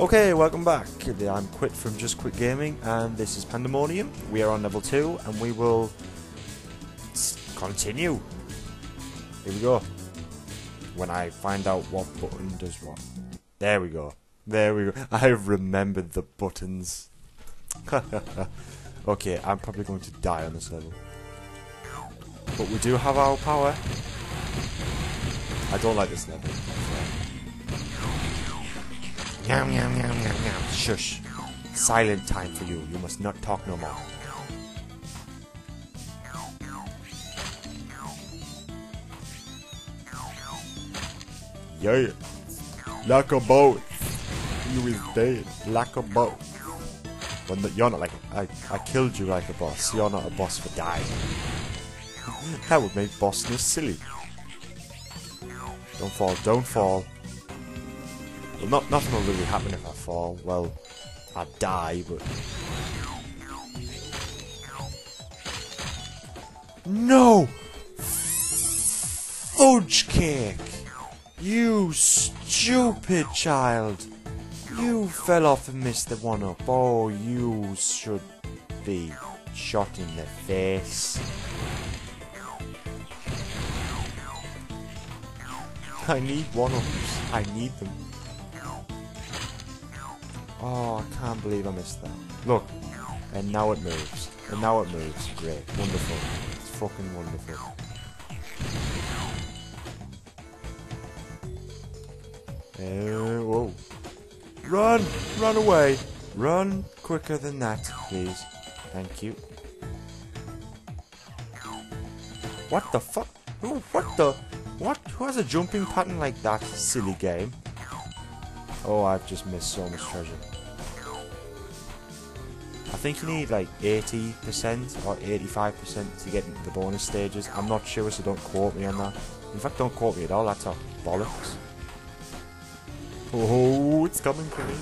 Okay, welcome back. I'm Quit from Just Quit Gaming, and this is Pandemonium. We are on level 2, and we will continue. Here we go. When I find out what button does what. There we go. There we go. I have remembered the buttons. okay, I'm probably going to die on this level. But we do have our power. I don't like this level. Yum yum yum yum yum. Shush. Silent time for you. You must not talk no more. Yeah. Like a boat. You is dead. Like a boat. No, you're not like I. I killed you like a boss. You're not a boss for dying. that would make bossness silly. Don't fall. Don't fall. Well, not nothing will really happen if I fall. Well, I die, but no fudge cake. You stupid child. You fell off and missed the one up. Oh, you should be shot in the face. I need one ups. I need them. Oh, I can't believe I missed that. Look, and now it moves. And now it moves. Great. Wonderful. It's fucking wonderful. Uh, whoa. Run! Run away! Run quicker than that, please. Thank you. What the fuck? What the? What? Who has a jumping pattern like that? Silly game. Oh, I've just missed so much treasure. I think you need like 80% or 85% to get into the bonus stages. I'm not sure, so don't quote me on that. In fact, don't quote me at all. That's a bollocks. Oh, it's coming for me.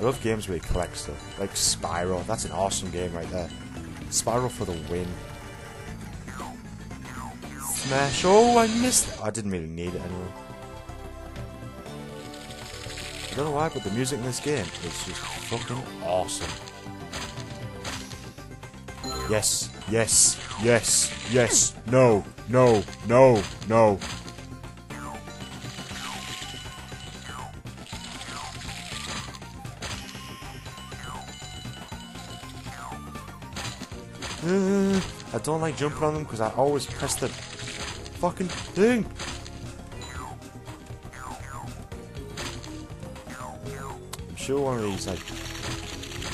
I love games where you collect stuff. Like Spyro. That's an awesome game right there. Spyro for the win. Smash. Oh, I missed. I didn't really need it anyway. I don't know why, but the music in this game is just fucking awesome. Yes, yes, yes, yes, no, no, no, no. Uh, I don't like jumping on them because I always press the fucking thing. I'm sure one of these like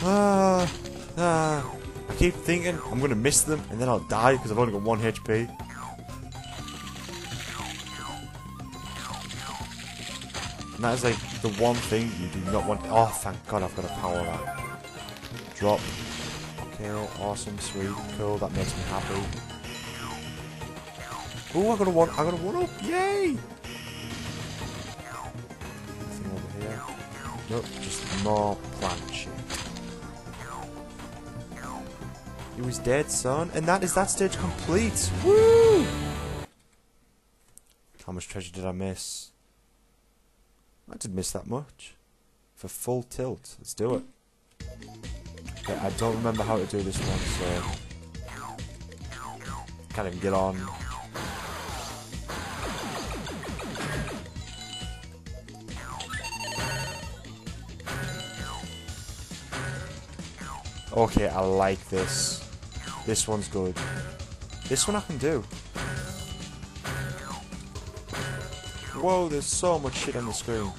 ah ah. I keep thinking I'm gonna miss them and then I'll die because I've only got one HP. And that is like the one thing you do not want. Oh, thank God I've got a power that. Drop. Okay, awesome, sweet, cool. That makes me happy. Oh, I got a one. I got a one up. Yay! Anything over here? Nope, just more plant shit. He was dead, son. And that is that stage complete. Woo! How much treasure did I miss? I didn't miss that much. For full tilt. Let's do it. Okay, I don't remember how to do this one, so... Can't even get on. Okay, I like this. This one's good. This one I can do. Whoa, there's so much shit on the screen.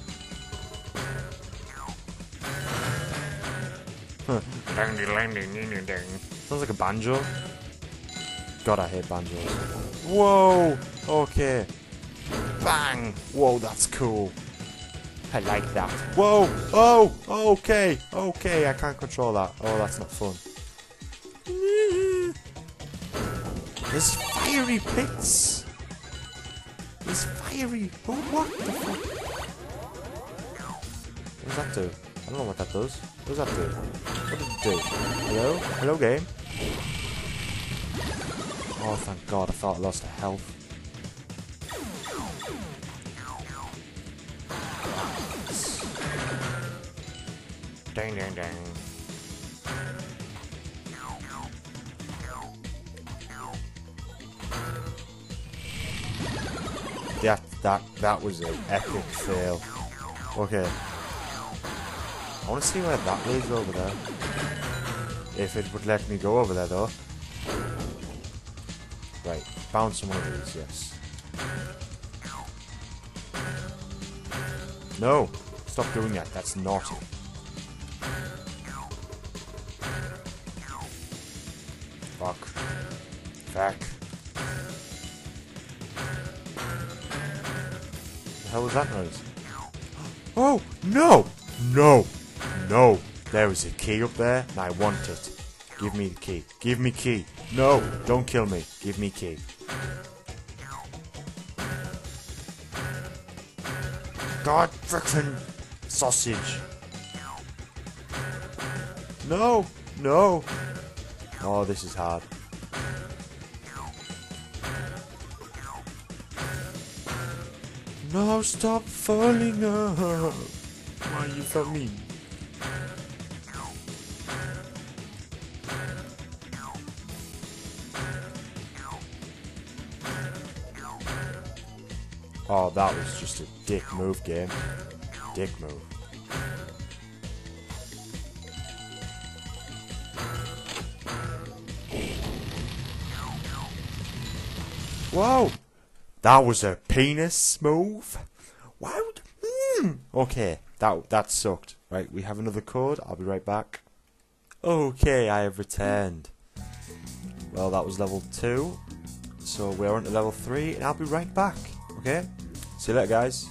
Sounds like a banjo. God, I hate banjos. Whoa! Okay. Bang! Whoa, that's cool. I like that. Whoa! Oh! Okay! Okay, I can't control that. Oh, that's not fun. There's fiery pits! There's fiery... Oh, what the fuck? What does that do? I don't know what that does. What does that do? What did it do? Hello? Hello, game? Oh, thank God, I thought I lost health. Ding, ding, ding. That that that was an epic fail. Okay. I want to see where that leads over there. If it would let me go over there though. Right, on one of these, yes. No! Stop doing that, that's naughty. Fuck. The hell was that noise? Oh! No! No! No! There is a key up there, and I want it. Give me the key. Give me key. No! Don't kill me. Give me key. God frickin' sausage. No! No! Oh, this is hard. No, stop falling up. Why you so mean? Oh, that was just a dick move game. Dick move. Whoa! That was a penis move. Wow. Mm. Okay, that that sucked. Right, we have another code. I'll be right back. Okay, I have returned. Well, that was level two. So we're on to level three, and I'll be right back. Okay? See you later, guys.